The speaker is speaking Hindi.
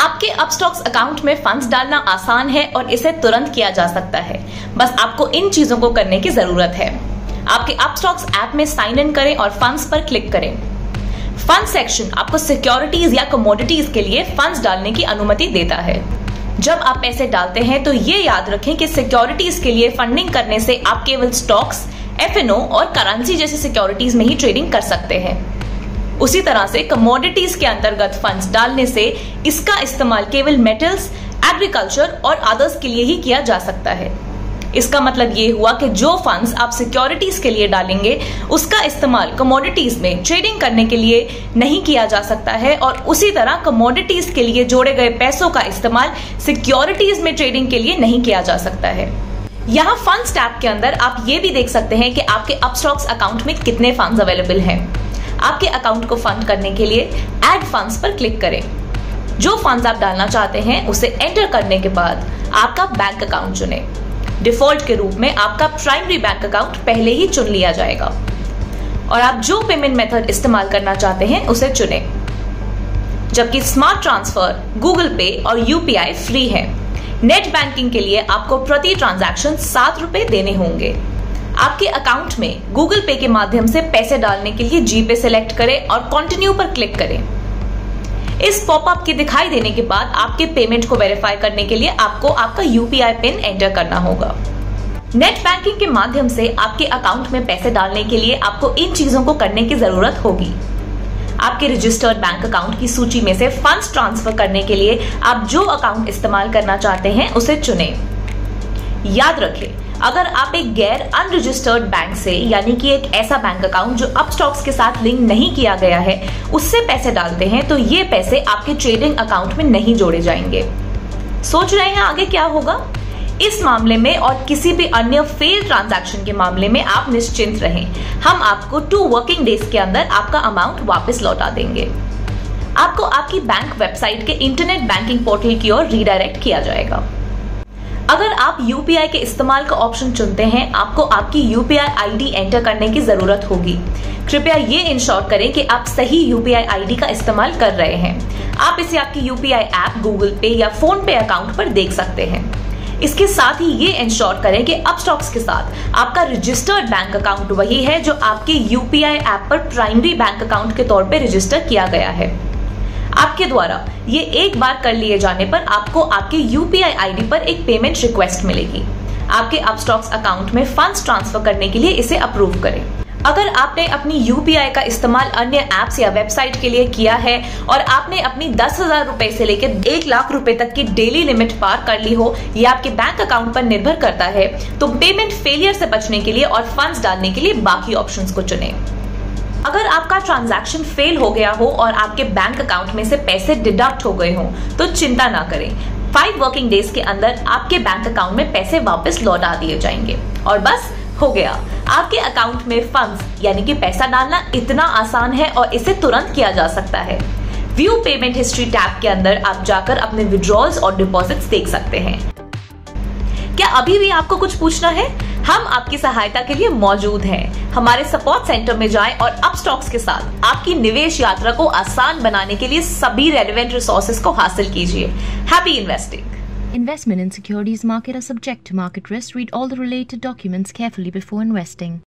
आपके अपस्टॉक्स अकाउंट में फंड्स डालना आसान है और इसे तुरंत किया जा सकता है। बस आपको इन चीज़ों को करने की ज़रूरत है। आपके अपस्टॉक्स ऐप में साइन इन करें और फंड्स पर क्लिक करें। फंड सेक्शन आपको सिक्योरिटीज या कमोडिटीज के लिए फंड्स डालने की अनुमति देता है। जब आप पैसे डालते हैं तो ये याद रखें कि सिक्योरिटीज के लिए फंडिंग करने से आप केवल स्टॉक्स एफ़ और करेंसी जैसी सिक्योरिटीज में ही ट्रेडिंग कर सकते हैं। उसी तरह से कमोडिटीज के अंतर्गत फंड्स डालने से इसका इस्तेमाल केवल मेटल्स एग्रीकल्चर और अदर्स के लिए ही किया जा सकता है। इसका मतलब ये हुआ कि जो फंड्स आप सिक्योरिटीज के लिए डालेंगे, उसका इस्तेमाल कमोडिटीज में ट्रेडिंग करने के लिए नहीं किया जा सकता है और उसी तरह कमोडिटीज के लिए जोड़े गए पैसों का इस्तेमाल सिक्योरिटीज में ट्रेडिंग के लिए नहीं किया जा सकता है। यहाँ फंड टैब के अंदर आप ये भी देख सकते हैं कि आपके अपस्टॉक्स अकाउंट में कितने फंड्स अवेलेबल हैं। आपके अकाउंट को फंड करने के लिए एड फंड्स पर क्लिक करें। जो फंड्स आप डालना चाहते हैं, उसे एंटर करने के बाद आपका बैंक अकाउंट चुने। डिफ़ॉल्ट के रूप में आपका प्राइमरी बैंक अकाउंट पहले ही चुन लिया जाएगा। और आप जो पेमेंट मेथड इस्तेमाल करना चाहते हैं, उसे चुने। जबकि स्मार्ट ट्रांसफ़र गूगल पे और यूपीआई फ्री है। नेट बैंकिंग के लिए आपको प्रति ट्रांजैक्शन सात रुपए देने होंगे। आपके अकाउंट में गूगल पे के माध्यम से पैसे डालने के लिए जीपे सिलेक्ट करें और कंटिन्यू पर क्लिक करें। इस पॉपअप के दिखाई देने के बाद आपके पेमेंट को वेरीफाई करने के लिए आपको आपका यूपीआई पिन एंटर करना होगा। नेट बैंकिंग के माध्यम से आपके अकाउंट में पैसे डालने के लिए आपको इन चीज़ों को करने की ज़रूरत होगी। आपके रजिस्टर्ड बैंक अकाउंट की सूची में से फंड्स ट्रांसफ़र करने के लिए आप जो अकाउंट इस्तेमाल करना चाहते हैं उसे चुने। याद रखें, अगर आप एक गैर अनरजिस्टर्ड बैंक से, यानी कि एक ऐसा बैंक अकाउंट जो अप स्टॉक्स के साथ लिंक नहीं किया गया है, उससे पैसे डालते हैं तो ये पैसे आपके ट्रेडिंग अकाउंट में नहीं जोड़े जाएँगे। सोच रहे हैं आगे क्या होगा? इस मामले में और किसी भी अन्य फेल ट्रांजैक्शन के मामले में आप निश्चिंत रहें। हम आपको टू वर्किंग डेज़ के अंदर आपका अमाउंट वापस लौटा देंगे। आपको आपकी बैंक वेबसाइट के इंटरनेट बैंकिंग पोर्टल की ओर रीडायरेक्ट किया जाएगा। अगर आप यूपीआई के इस्तेमाल का ऑप्शन चुनते हैं, आपको आपकी यूपीआई आईडी एंटर करने की ज़रूरत होगी। कृपया ये इंश्योर करें कि आप सही यूपीआई आईडी का इस्तेमाल कर रहे हैं। आप इसे आपकी यूपीआई ऐप गूगल पे या फ़ोन पे अकाउंट पर देख सकते हैं। इसके साथ ही ये इंश्योर करें कि अपस्टॉक्स के साथ आपका रजिस्टर्ड बैंक अकाउंट वही है जो आपके यूपीआई ऐप पर प्राइमरी बैंक अकाउंट के तौर पर रजिस्टर किया गया है। आपके द्वारा ये एक बार कर लिए जाने पर आपको आपके यूपीआई आईडी पर एक पेमेंट रिक्वेस्ट मिलेगी। आपके अपस्टॉक्स अकाउंट में फंड्स ट्रांसफ़र करने के लिए इसे अप्रूव करें। अगर आपने अपनी यूपीआई का इस्तेमाल अन्य एप्स या वेबसाइट के लिए किया है और आपने अपनी दस हज़ार रूपए से लेकर एक लाख रुपए तक की डेली लिमिट पार कर ली हो, ये आपके बैंक अकाउंट पर निर्भर करता है तो पेमेंट फेलियर से बचने के लिए और फंड्स डालने के लिए बाकी ऑप्शंस को चुनें। अगर आपका ट्रांजैक्शन फेल हो गया हो और आपके बैंक अकाउंट में से पैसे डिडक्ट हो गए हो तो चिंता ना करें। फाइव वर्किंग डेज़ के अंदर आपके बैंक अकाउंट में पैसे वापस लौटा दिए जाएँगे। और बस, हो गया। आपके अकाउंट में फंड्स यानी कि पैसा डालना इतना आसान है और इसे तुरंत किया जा सकता है। व्यू पेमेंट हिस्ट्री टैब के अंदर आप जाकर अपने विड्रॉल्स और डिपॉजिट्स देख सकते हैं। क्या अभी भी आपको कुछ पूछना है? हम आपकी सहायता के लिए मौजूद हैं। हमारे सपोर्ट सेंटर में जाएँ और अप स्टॉक्स के साथ आपकी निवेश यात्रा को आसान बनाने के लिए सभी रेलिवेंट रिसोर्सेज को हासिल कीजिए happy investing Investment in securities market are subject to market risk. Read all the related documents carefully before investing.